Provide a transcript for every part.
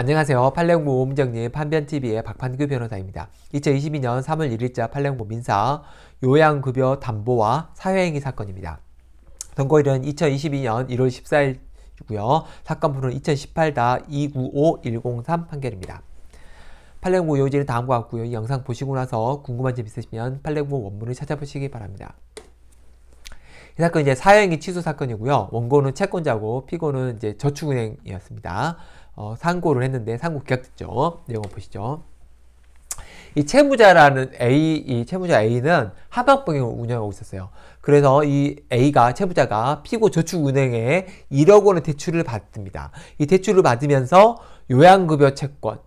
안녕하세요. 팔랭모 오음정님 판변TV의 박판규 변호사입니다. 2022년 3월 1일자 팔랭모 민사 요양급여 담보와 사회행위 사건입니다. 선고일은 2022년 1월 14일이고요. 사건 번호는 2018-295103 판결입니다. 팔랭모 요지는 다음과 같고요. 이 영상 보시고 나서 궁금한 점 있으시면 팔랭모 원문을 찾아보시기 바랍니다. 이 사건 이제 사회행위 취소 사건이고요. 원고는 채권자고 피고는 이제 저축은행이었습니다. 어, 상고를 했는데 상고 기각됐죠. 내용을 보시죠. 이 채무자라는 A, 이 채무자 A는 하방병행을 운영하고 있었어요. 그래서 이 A가 채무자가 피고 저축은행에 1억 원의 대출을 받습니다. 이 대출을 받으면서 요양급여 채권,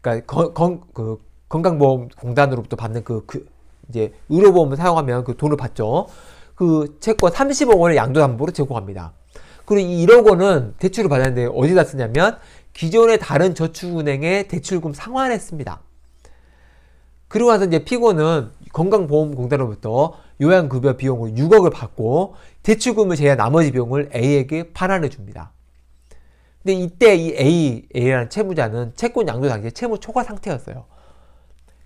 그러니까 건, 건, 그 건강보험공단으로부터 받는 그, 그 이제 의료보험을 사용하면 그 돈을 받죠. 그 채권 30억 원의 양도담보로 제공합니다. 그리고 이 1억 원은 대출을 받았는데 어디다 쓰냐면 기존의 다른 저축은행에 대출금 상환했습니다. 그리고 나서 이제 피고는 건강보험공단으로부터 요양급여 비용을 6억을 받고 대출금을 제외한 나머지 비용을 A에게 반환해 줍니다. 근데 이때 이 A, A라는 채무자는 채권 양도 당시에 채무 초과 상태였어요.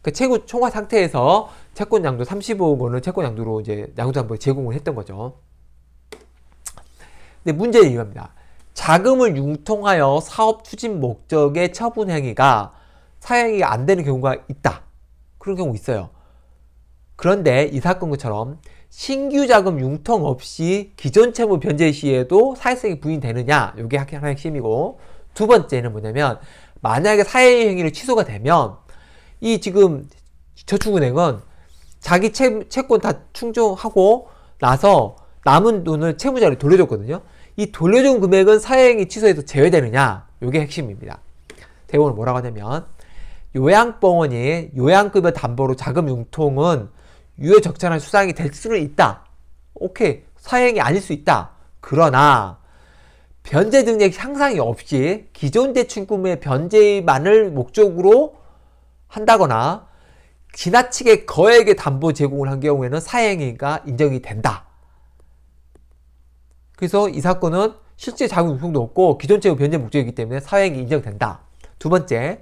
그 채무 초과 상태에서 채권 양도 35억 원을 채권 양도로 이제 양도 담보에 제공을 했던 거죠. 근데 문제는 이겁니다. 자금을 융통하여 사업 추진 목적의 처분 행위가 사행위가 안 되는 경우가 있다. 그런 경우 있어요. 그런데 이 사건처럼 신규 자금 융통 없이 기존 채무 변제 시에도 사회성이 부인되느냐? 이게 하나의 핵심이고 두 번째는 뭐냐면 만약에 사회 행위를 취소가 되면 이 지금 저축은행은 자기 채, 채권 다 충족하고 나서 남은 돈을 채무자를 돌려줬거든요. 이 돌려준 금액은 사회행위 취소에서 제외되느냐? 이게 핵심입니다. 대법원은 뭐라고 하냐면 요양병원이 요양급여 담보로 자금 융통은 유효 적절한 수상이 될 수는 있다. 오케이. 사행이 아닐 수 있다. 그러나 변제 능력 향상이 없이 기존 대출금의 변제만을 목적으로 한다거나 지나치게 거액의 담보 제공을 한 경우에는 사행위가 인정이 된다. 그래서 이 사건은 실제 자금 융통도 없고 기존 채무 변제 목적이기 때문에 사행위 인정된다. 두 번째,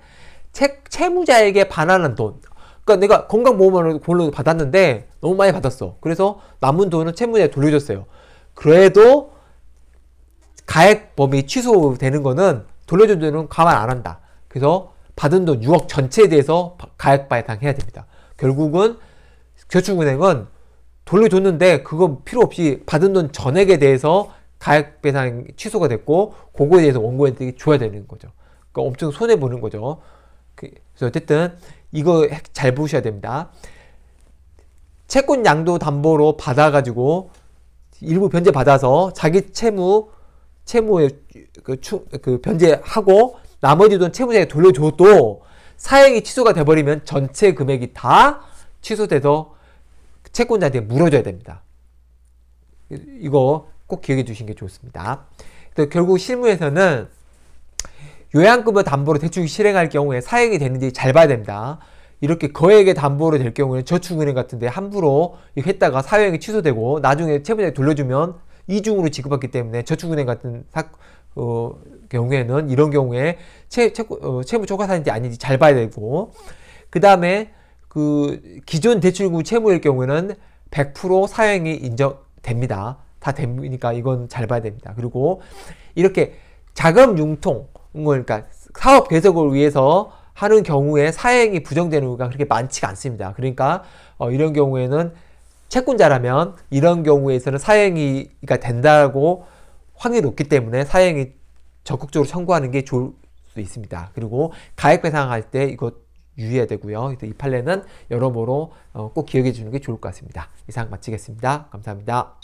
채, 채무자에게 반환한 돈. 그러니까 내가 건강보험을 골로 받았는데 너무 많이 받았어. 그래서 남은 돈은 채무자에 돌려줬어요. 그래도 가액 범위 취소되는 거는 돌려준 돈은 가만 안 한다. 그래서 받은 돈 6억 전체에 대해서 가액 발탕해야 됩니다. 결국은 저축은행은 돌려줬는데 그거 필요 없이 받은 돈 전액에 대해서 가액 배상 취소가 됐고 그거에 대해서 원고한테 줘야 되는 거죠. 그러니까 엄청 손해 보는 거죠. 그, 그래서 어쨌든 이거 잘 보셔야 됩니다. 채권 양도 담보로 받아가지고 일부 변제 받아서 자기 채무 채무에 그, 추, 그 변제하고 나머지 돈 채무자에게 돌려줘도 사행이 취소가 돼버리면 전체 금액이 다 취소돼서 채권자한테 물어줘야 됩니다. 이거 꼭 기억해 주신 게 좋습니다. 결국 실무에서는 요양급여 담보로 대출 실행할 경우에 사행이 되는지 잘 봐야 됩니다. 이렇게 거액의 담보로 될 경우에는 저축은행 같은데 함부로 했다가 사회행위 취소되고 나중에 채무자에 돌려주면 이중으로 지급받기 때문에 저축은행 같은 사, 어, 경우에는 이런 경우에 채, 채, 어, 채무 초과사인지 아닌지 잘 봐야 되고 그 다음에 그 기존 대출구 채무일 경우에는 100% 사행이 인정됩니다. 다 됩니까? 이건 잘 봐야 됩니다. 그리고 이렇게 자금 융통 그러니까 사업 계속을 위해서 하는 경우에 사행이 부정되는 경우가 그렇게 많지가 않습니다. 그러니까 어, 이런 경우에는 채권자라면 이런 경우에서는 사행위가 된다고 확률이 높기 때문에 사행이 적극적으로 청구하는 게 좋을 수 있습니다. 그리고 가액 배상할 때 이거 유의해야 되고요. 이 판례는 여러모로 어, 꼭 기억해 주는 게 좋을 것 같습니다. 이상 마치겠습니다. 감사합니다.